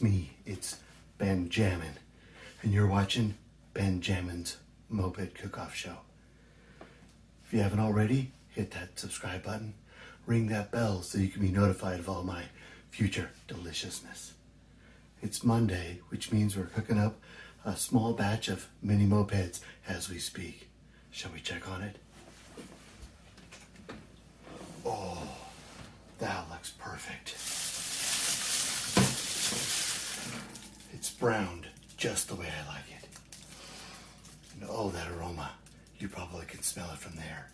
Me, it's Benjamin, and you're watching Benjamin's Moped Cook-Off Show. If you haven't already, hit that subscribe button, ring that bell so you can be notified of all my future deliciousness. It's Monday, which means we're cooking up a small batch of mini mopeds as we speak. Shall we check on it? Oh, that looks perfect. Browned just the way I like it. And oh, that aroma. You probably can smell it from there.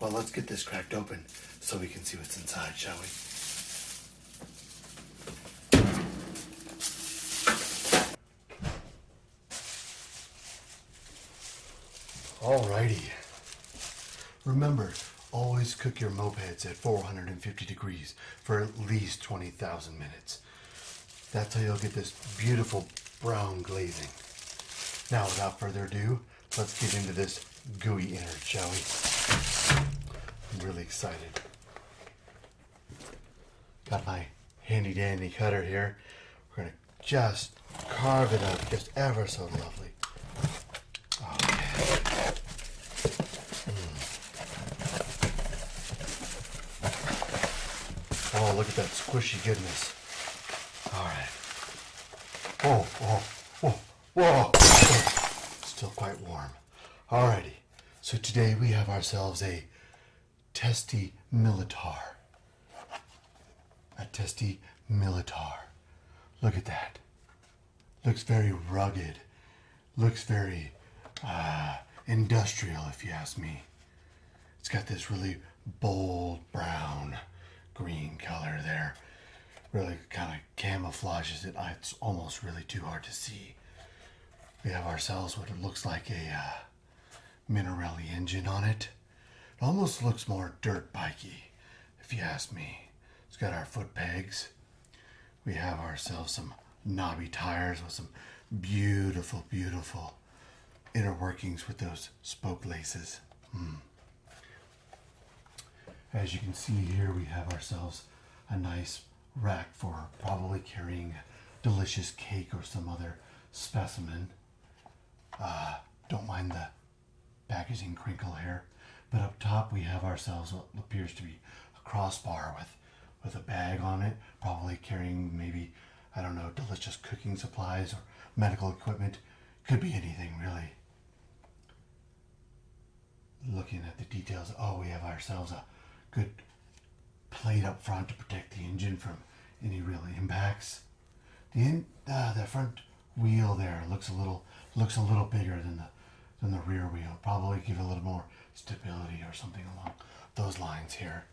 Well, let's get this cracked open so we can see what's inside, shall we? Alrighty. Remember, always cook your mopeds at 450 degrees for at least 20,000 minutes. That's how you'll get this beautiful brown glazing. Now, without further ado, let's get into this gooey innard, shall we? I'm really excited. Got my handy dandy cutter here. We're gonna just carve it up just ever so lovely. Oh, mm. oh look at that squishy goodness. All right. Oh, oh, oh, whoa. Still quite warm. Alrighty. So today we have ourselves a Testi Militar. A Testi Militar. Look at that. Looks very rugged. Looks very uh, industrial, if you ask me. It's got this really bold brown green color there. Really kind of camouflages it. It's almost really too hard to see. We have ourselves what it looks like a uh, Minarelli engine on it. It almost looks more dirt bikey, if you ask me. It's got our foot pegs. We have ourselves some knobby tires with some beautiful, beautiful inner workings with those spoke laces. Hmm. As you can see here, we have ourselves a nice rack for probably carrying delicious cake or some other specimen. Uh, don't mind the packaging crinkle here. But up top we have ourselves what appears to be a crossbar with, with a bag on it, probably carrying maybe, I don't know, delicious cooking supplies or medical equipment. Could be anything really. Looking at the details, oh, we have ourselves a good plate up front to protect the engine from any real impacts. The in, uh, the front wheel there looks a little looks a little bigger than the than the rear wheel. Probably give a little more stability or something along those lines here.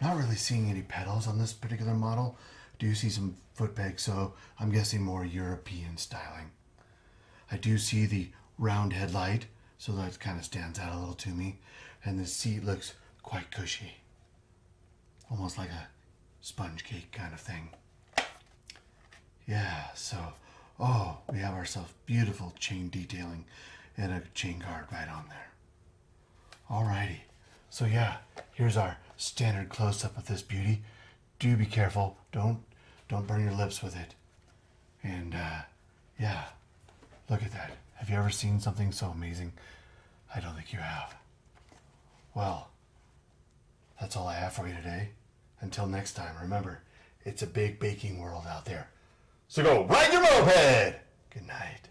Not really seeing any pedals on this particular model. Do you see some foot pegs, so I'm guessing more European styling. I do see the round headlight, so that kind of stands out a little to me. And the seat looks quite cushy. Almost like a sponge cake kind of thing. Yeah, so, oh, we have ourselves beautiful chain detailing and a chain guard right on there. Alrighty, so yeah, here's our standard close-up of this beauty. Do be careful, don't, don't burn your lips with it. And, uh, yeah, look at that. Have you ever seen something so amazing? I don't think you have. Well, that's all I have for you today. Until next time, remember, it's a big baking world out there. So go ride your moped! Good night.